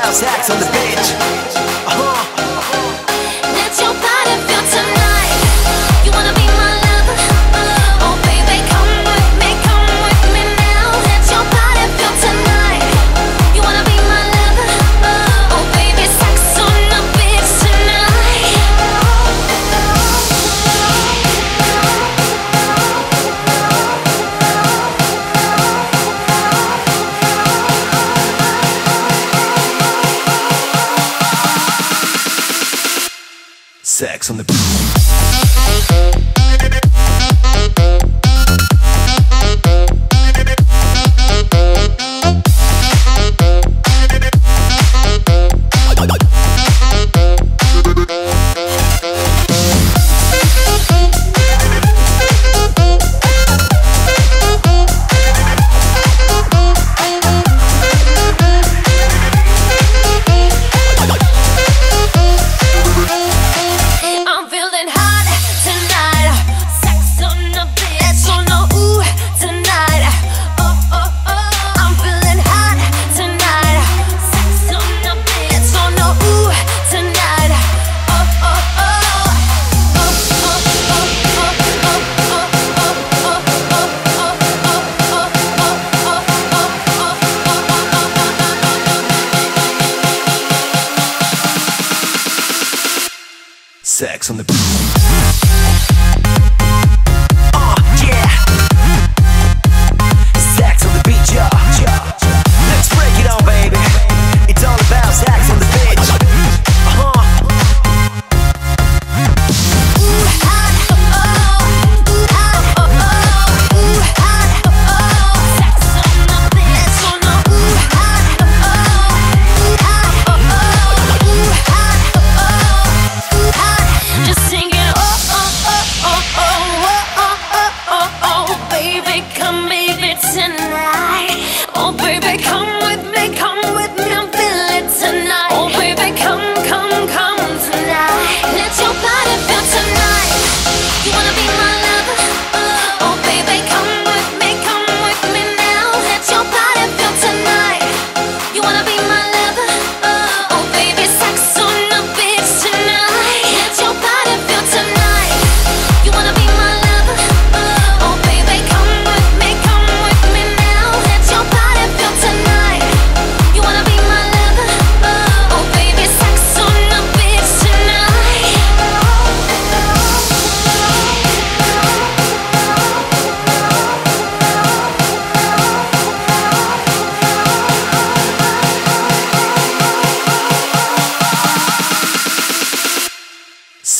house hacks on the beach. Oh. sex on the beat. sex on the.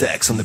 sex on the